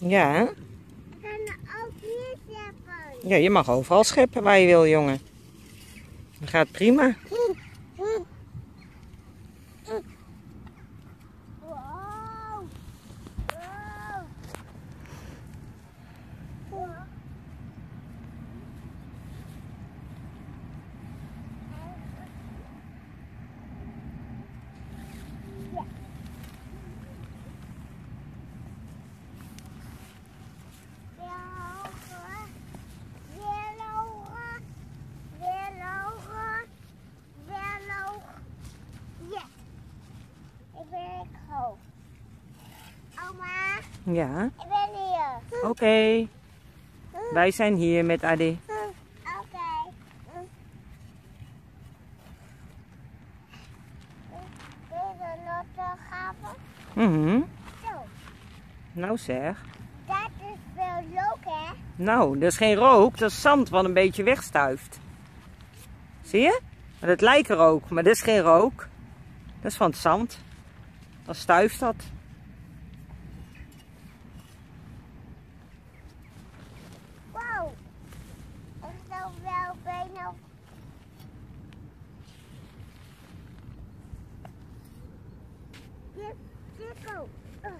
Ja, hè? Kan ook hier zetten. ja, je mag overal scheppen waar je wil, jongen. Dat gaat prima. Wow. Wow. Ja. Weer hoger. Weer hoger. Weer hoger. Weer hoger. Ja. Ik ben hoog. Oma, Ja, ik ben hier. oké. Wij zijn hier met Adi. Oké. Deze lotte gaven. Mhm. Zo, Nou zeg. dat is wel leuk hè? Nou, dat is geen rook, dat is zand wat een beetje wegstuift. Zie je? Maar dat lijkt rook, maar dat is geen rook. Dat is van het zand. Dan stuift dat. Wow. Ik zou wel bijna... Dit, dit ook. Uh.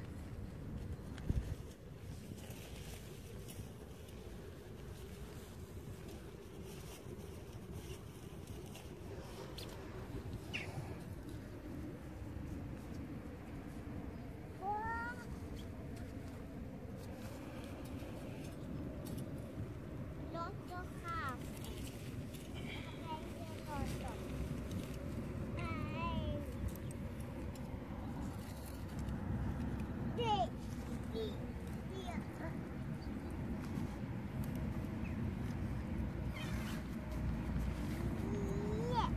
Wow. Lotto gaaf. Deze lotto. Eén. Twee. Drie. Vier. Ja.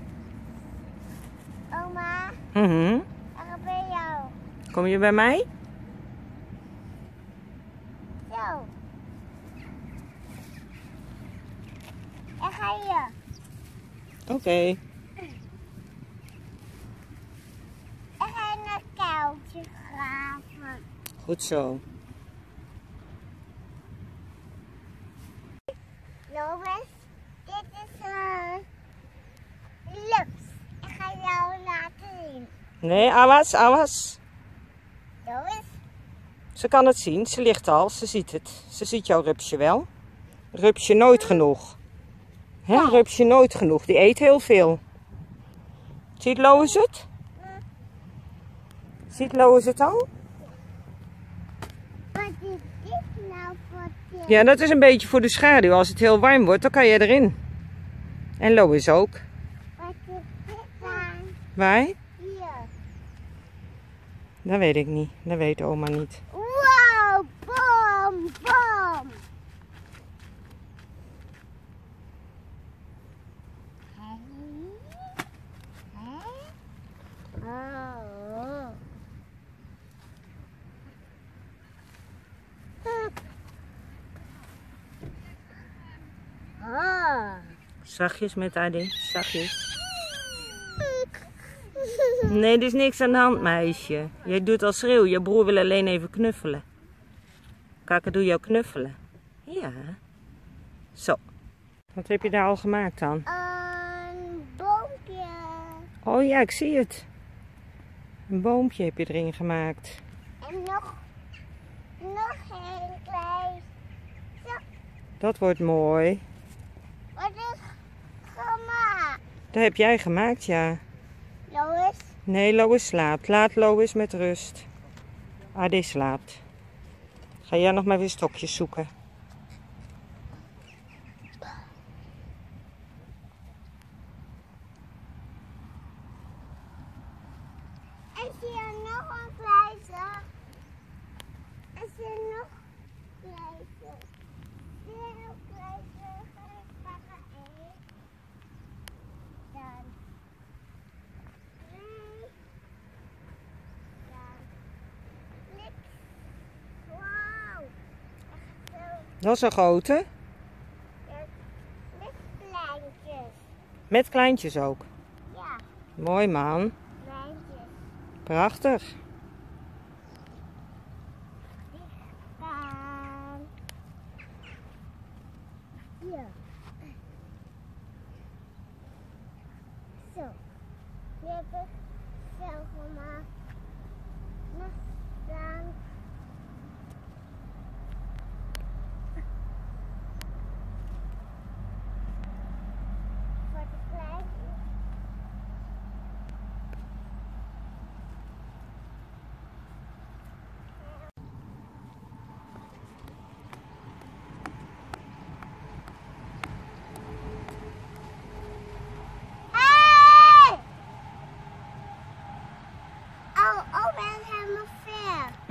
Mhm. er ben jou. Kom je bij mij? Zo. En ga je. Oké. En ga je een kuiltje graven. Goed zo. Lois, dit is een lups. Ik ga jou laten zien. Nee, Awas, Awas. Lois, Ze kan het zien, ze ligt al, ze ziet het. Ze ziet jouw rupsje wel. Rupsje nooit genoeg. Hè, rupsje nooit genoeg, die eet heel veel. Ziet Lois het? Ziet Lois het al? wat is dit nou voor? Ja, dat is een beetje voor de schaduw. Als het heel warm wordt, dan kan je erin. En Lois ook. Wat is dit dan? Wij? Dat weet ik niet. Dat weet oma niet. Wow, bom, bom. Oh. Oh. Zachtjes met Adi, zachtjes. Nee, er is niks aan de hand, meisje. Jij doet al schreeuw. Je broer wil alleen even knuffelen. Kakadu jou knuffelen. Ja. Zo. Wat heb je daar al gemaakt dan? Een boompje. Oh ja, ik zie het. Een boompje heb je erin gemaakt. En nog, nog een klein. Zo, Dat wordt mooi. wat is gemaakt? Dat heb jij gemaakt, ja. Lois, Nee, Lois slaapt. Laat Lois met rust. Adi slaapt. Ga jij nog maar weer stokjes zoeken. en zie je nog een? En zie je nog een Dat is een grote. Met kleintjes. Met kleintjes ook? Ja. Mooi man. Kleintjes. Prachtig. Ja. Zo. Nu heb ik zelf gemaakt. Nog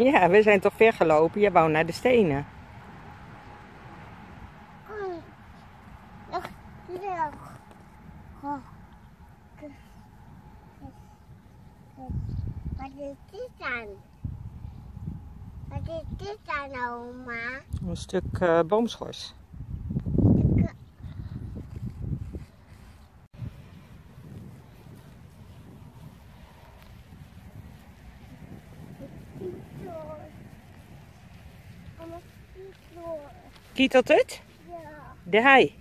Ja, we zijn toch ver gelopen. Je wou naar de stenen. Wat is dit dan? Wat is dit dan, oma? Een stuk eh, boomschors. Ik- Kietels. Oma, kietels. Kietelt het? Ja, De hei.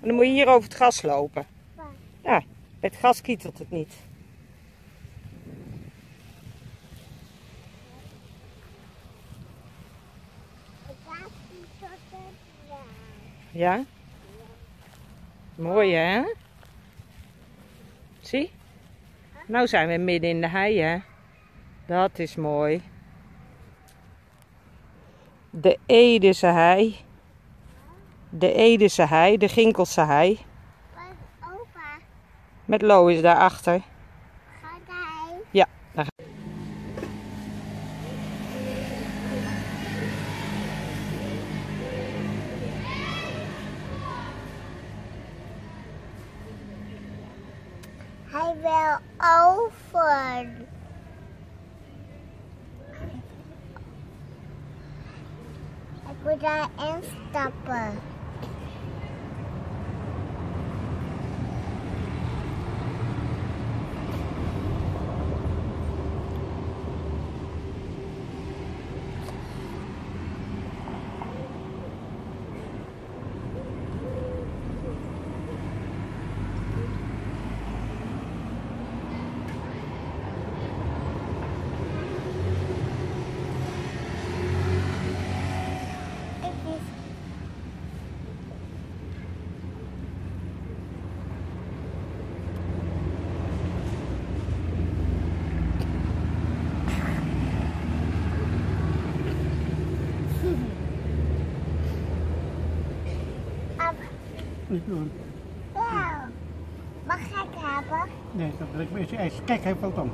Dan moet je hier over het gras lopen. Ja, het gras kietelt het niet. Wel. Ja? Mooi hè? Zie? Nou zijn we midden in de hei hè? Dat is mooi. De Edese hei. De Edese hei, de Ginkelse hei. Opa? Met Lois daarachter. Gaat hij? Ja, daar Hij wil over. Ik moet daarin stappen. Ik is Ab, Niet doen. wel. Mag ik hebben? Nee, dat wil ik eerst ijs. Kijk, hij valt om.